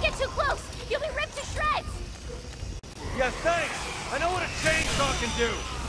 get too close! You'll be ripped to shreds! Yeah, thanks! I know what a chainsaw can do!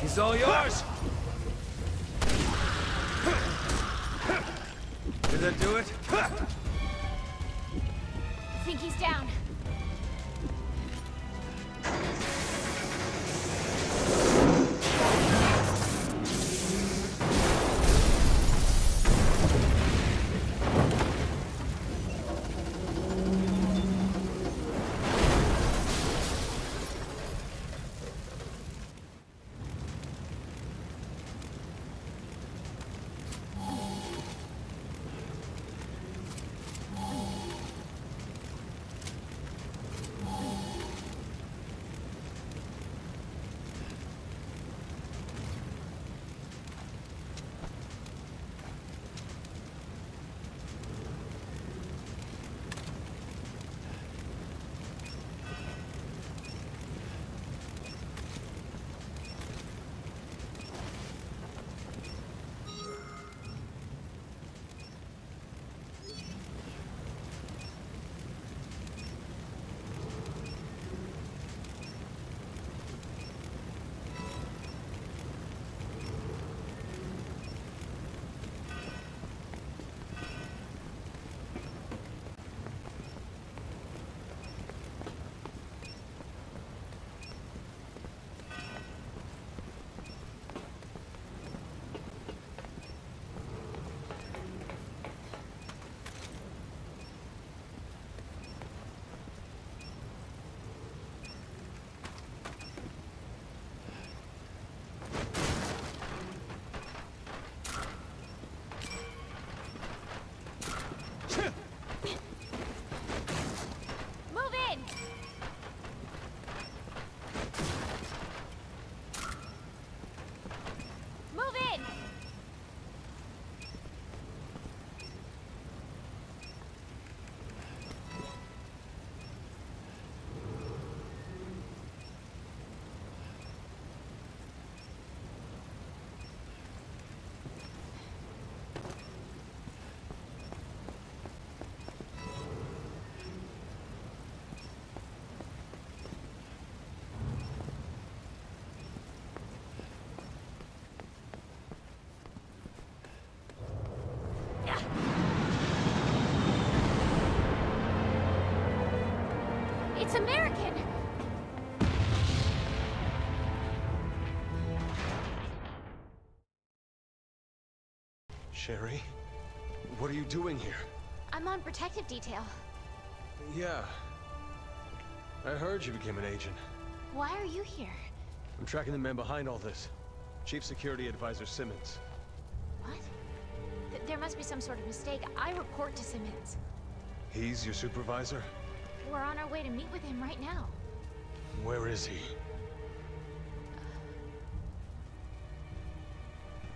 He's all yours! Did that do it? I think he's down. American! Sherry? What are you doing here? I'm on protective detail. Yeah. I heard you became an agent. Why are you here? I'm tracking the man behind all this. Chief Security Advisor Simmons. What? Th- there must be some sort of mistake. I report to Simmons. He's your supervisor? We're on our way to meet with him right now. Where is he?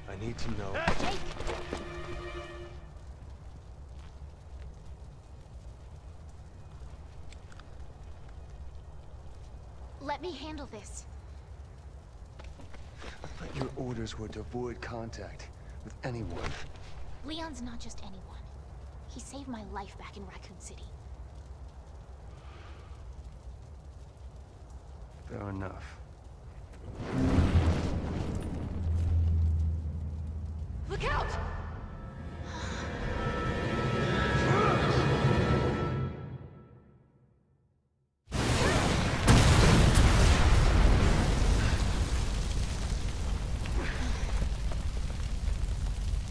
I need to know. Jake! Let me handle this. But your orders were to avoid contact with anyone. Leon's not just anyone. He saved my life back in Raccoon City. Fair enough. Look out!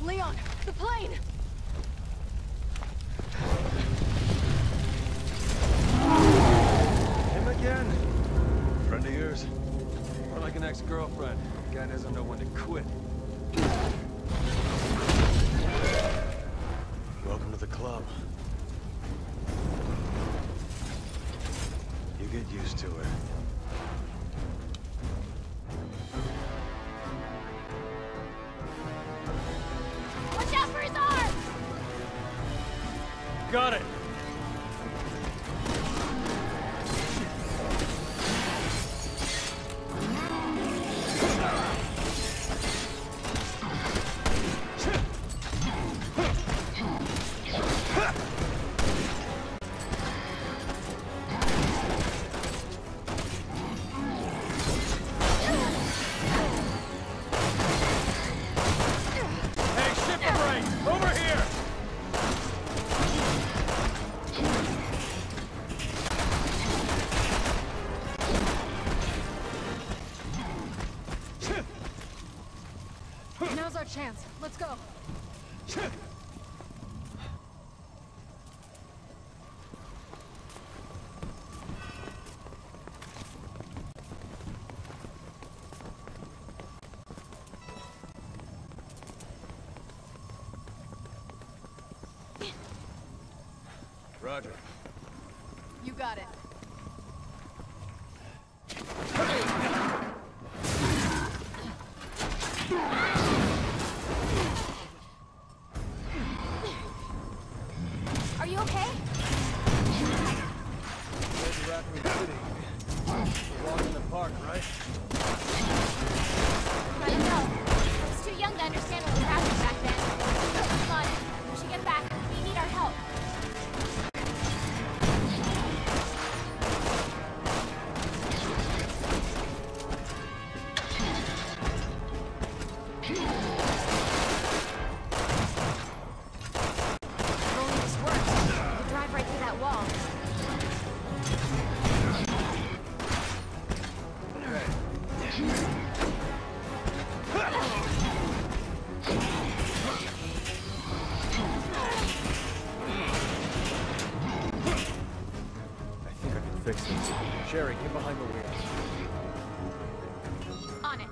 Leon, the plane! Used to it. Watch out for his arm! Got it! Now's our chance. Let's go. Roger. You got it. Sherry, get behind the wheel. On it.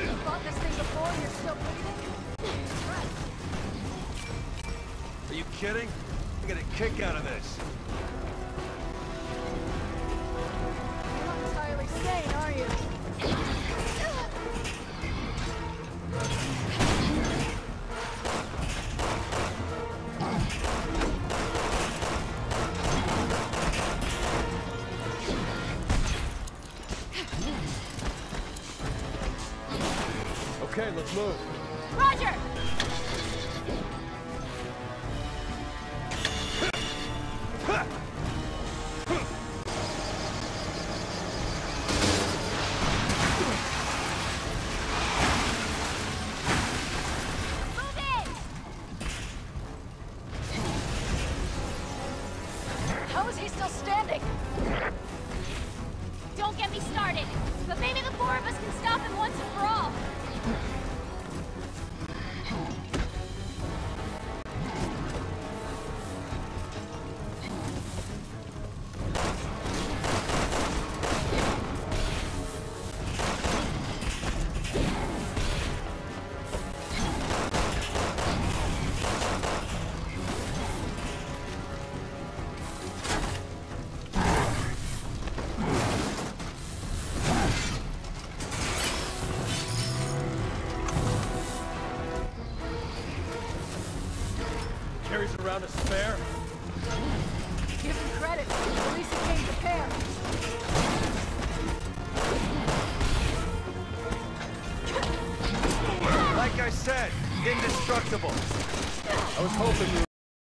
You fought this thing before and you're still bleeding? Right. Are you kidding? I get a kick out of this. You're not entirely sane, are you? Let's move. Roger! Move in! How is he still standing? Don't get me started. But maybe the four of us can stop him once and for all. Around a spare? Give him credit. At least he came prepared. Like I said, indestructible. I was hoping you